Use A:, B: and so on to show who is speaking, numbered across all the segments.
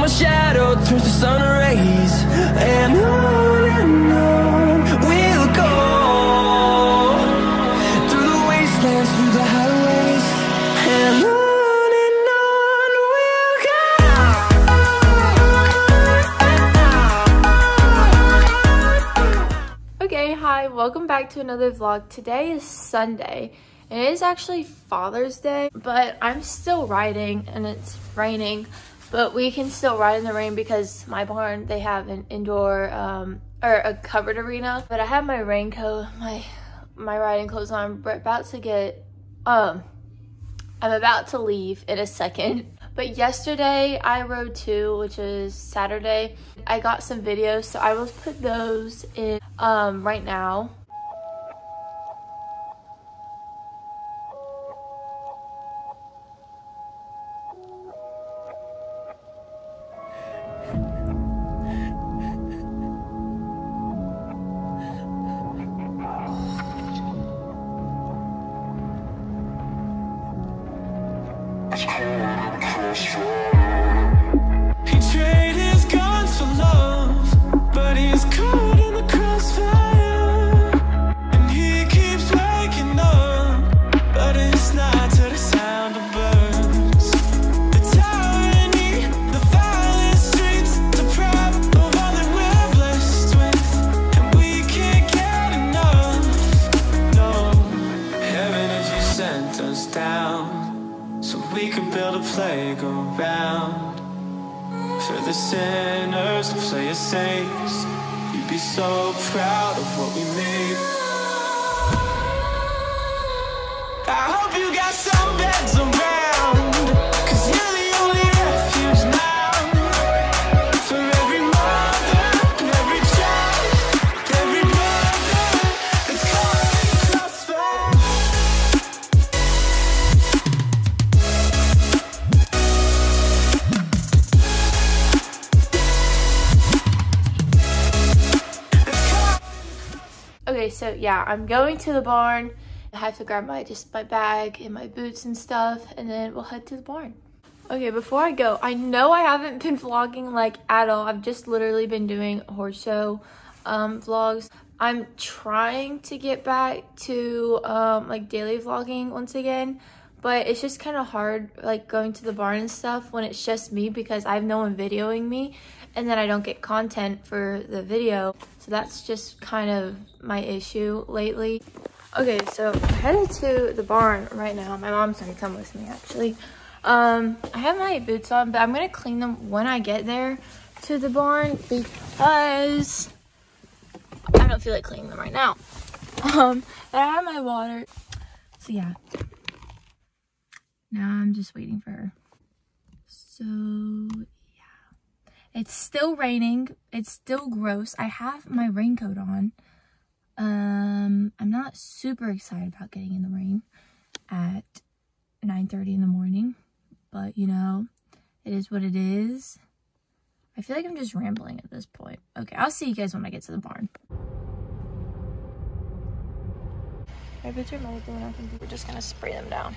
A: my shadow turns to sun rays And on
B: Okay, hi, welcome back to another vlog. Today is Sunday, it is actually Father's Day, but I'm still riding and it's raining, but we can still ride in the rain because my barn, they have an indoor, um, or a covered arena, but I have my raincoat, my, my riding clothes on. We're about to get, um, I'm about to leave in a second. But yesterday I rode two, which is Saturday. I got some videos, so I will put those in um, right now.
A: A playground. For the sinners, the play it saints You'd be so proud of what we made I hope you got some beds
B: so yeah, I'm going to the barn. I have to grab my just my bag and my boots and stuff, and then we'll head to the barn. Okay, before I go, I know I haven't been vlogging like at all. I've just literally been doing horse show um, vlogs. I'm trying to get back to um, like daily vlogging once again, but it's just kind of hard like going to the barn and stuff when it's just me because I have no one videoing me and then I don't get content for the video. So that's just kind of my issue lately. Okay, so I'm headed to the barn right now. My mom's gonna come with me actually. Um, I have my boots on, but I'm gonna clean them when I get there to the barn because I don't feel like cleaning them right now. Um, I have my water. So yeah. Now I'm just waiting for her. So yeah. It's still raining. It's still gross. I have my raincoat on. Um, I'm not super excited about getting in the rain at 9.30 in the morning. But, you know, it is what it is. I feel like I'm just rambling at this point. Okay, I'll see you guys when I get to the barn. My boots are muddy, but I we're just gonna spray them down.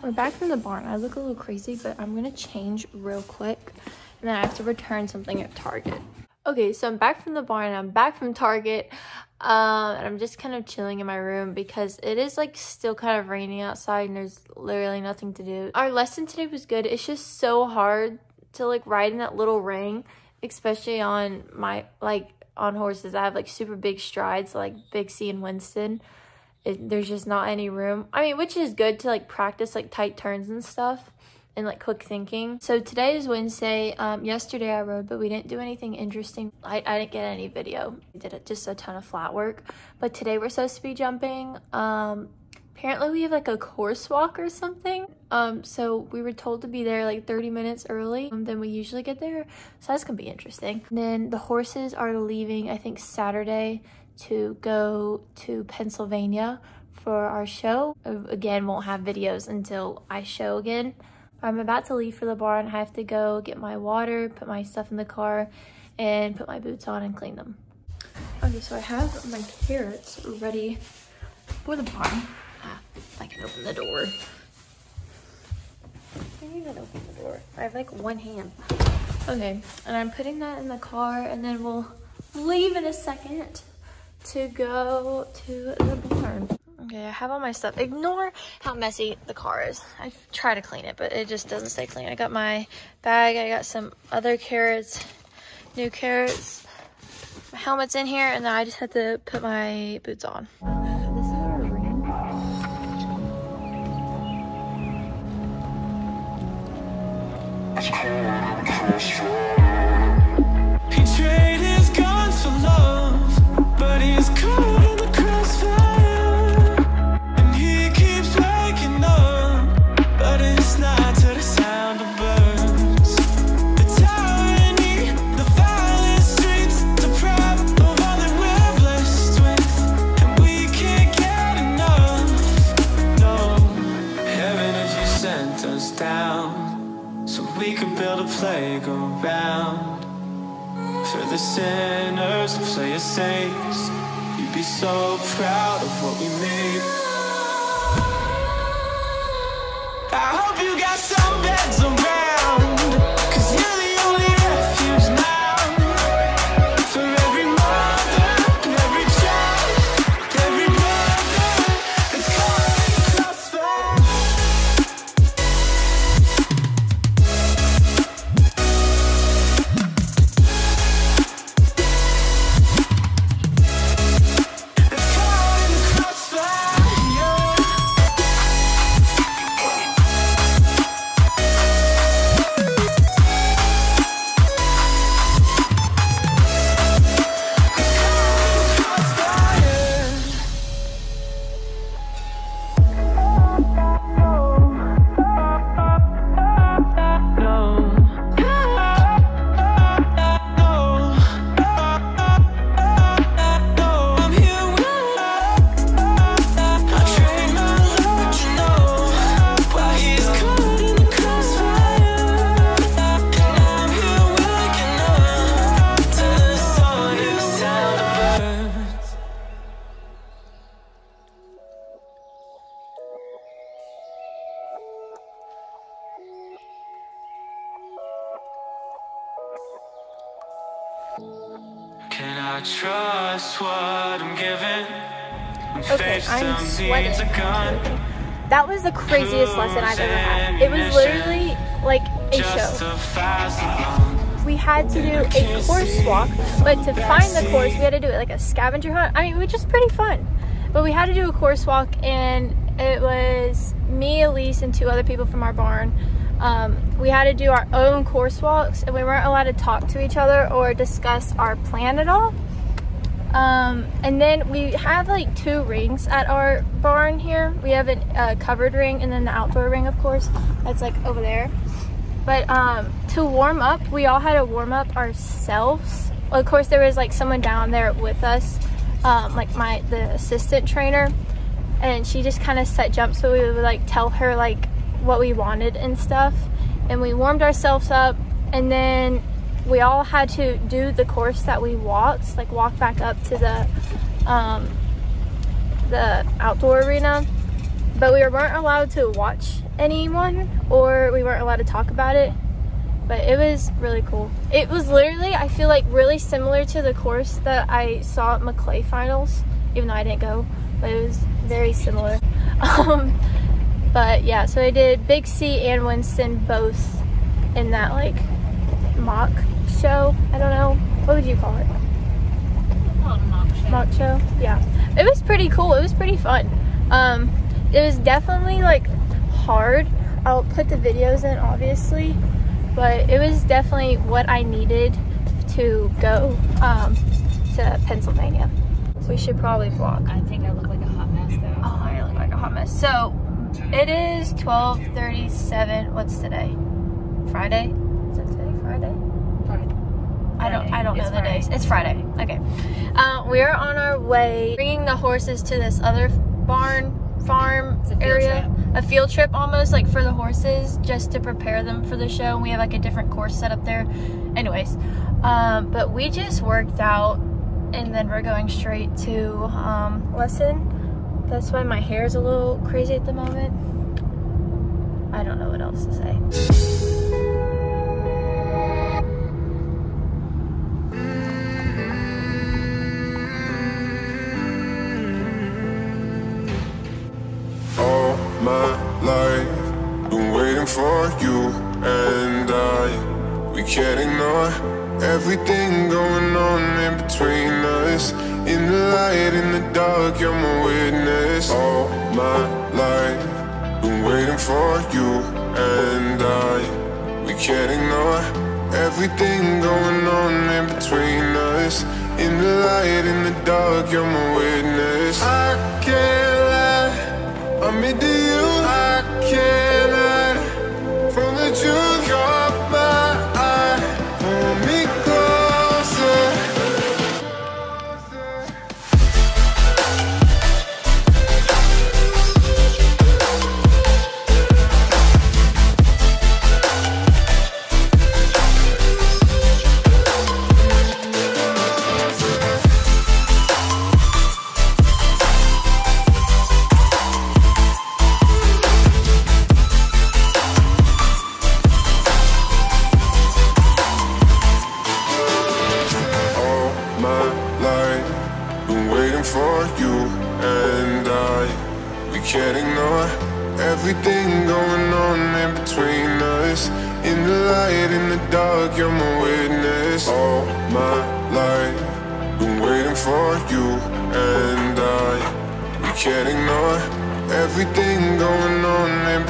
B: We're back from the barn. I look a little crazy, but I'm gonna change real quick. And then I have to return something at Target. Okay, so I'm back from the barn. I'm back from Target. Um, and I'm just kind of chilling in my room because it is like still kind of raining outside and there's literally nothing to do. Our lesson today was good. It's just so hard to like ride in that little ring, especially on my like on horses. I have like super big strides like C and Winston. It, there's just not any room. I mean, which is good to like practice like tight turns and stuff and like quick thinking. So today is Wednesday. Um, yesterday I rode, but we didn't do anything interesting. I, I didn't get any video. We did just a ton of flat work. But today we're supposed to be jumping. Um, apparently we have like a course walk or something. Um, so we were told to be there like 30 minutes early um, than we usually get there. So that's gonna be interesting. And then the horses are leaving, I think Saturday to go to Pennsylvania for our show. Again, won't have videos until I show again. I'm about to leave for the barn. I have to go get my water, put my stuff in the car, and put my boots on and clean them. Okay, so I have my carrots ready for the barn. Ah, I can open the door. I can even open the door. I have like one hand. Okay, and I'm putting that in the car and then we'll leave in a second to go to the barn. Okay, I have all my stuff. Ignore how messy the car is. I try to clean it, but it just doesn't stay clean. I got my bag. I got some other carrots, new carrots. My helmet's in here, and then I just had to put my boots on. This is our ring.
A: The sinners to play as saints. You'd be so proud of what we made. I hope you got some beds I trust what I'm given?
B: Okay, I'm
A: still needs a
B: sweating. That was the craziest lesson I've ever had. It was literally like a show.
A: to fast along.
B: We had to do a course walk, but to find the course, we had to do it like a scavenger hunt. I mean, which is pretty fun. But we had to do a course walk, and it was me, Elise, and two other people from our barn. Um, we had to do our own course walks, and we weren't allowed to talk to each other or discuss our plan at all. Um, and then we have like two rings at our barn here. We have a uh, covered ring and then the outdoor ring, of course. That's like over there. But um, to warm up, we all had to warm up ourselves. Of course, there was like someone down there with us, um, like my the assistant trainer, and she just kind of set jumps. So we would like tell her like what we wanted and stuff, and we warmed ourselves up, and then we all had to do the course that we walked, like walk back up to the um, the outdoor arena. But we weren't allowed to watch anyone, or we weren't allowed to talk about it. But it was really cool. It was literally, I feel like, really similar to the course that I saw at Maclay Finals, even though I didn't go. But it was very similar. Um, but yeah, so I did Big C and Winston both in that like mock show. I don't know. What would you call it? Mock show. Yeah. It was pretty cool. It was pretty fun. Um, it was definitely like hard. I'll put the videos in obviously, but it was definitely what I needed to go um, to Pennsylvania. We should probably vlog.
C: I think I look like a hot mess though.
B: Oh, I look like like a hot mess. So it is 12:37. What's today? Friday? Is it today? Friday? I don't. I know
C: It's
B: the
C: Friday.
B: days. It's Friday. Okay. Uh, we are on our way, bringing the horses to this other barn farm
C: It's a field
B: area, a field trip almost like for the horses, just to prepare them for the show. And we have like a different course set up there. Anyways, um, but we just worked out, and then we're going straight to um, lesson. That's why my hair is a little crazy at the moment. I don't know what else to say.
D: Everything going on in between us. In the light, in the dark, you're my witness. All my life. Been waiting for you and I. We can't ignore everything going on in between us. In the light, in the dark, you're my witness. I can't lie. I'm into you.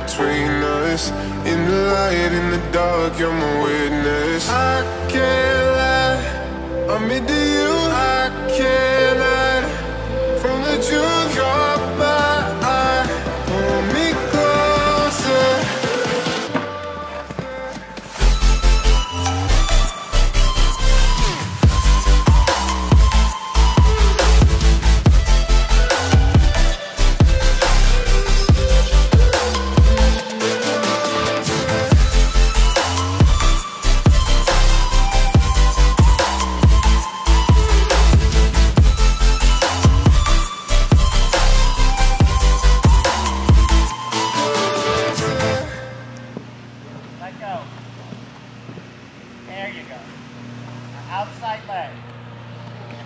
D: Between us. In the light, in the dark, you're my witness. I can't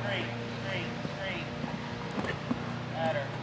D: Straight, straight, straight. Better.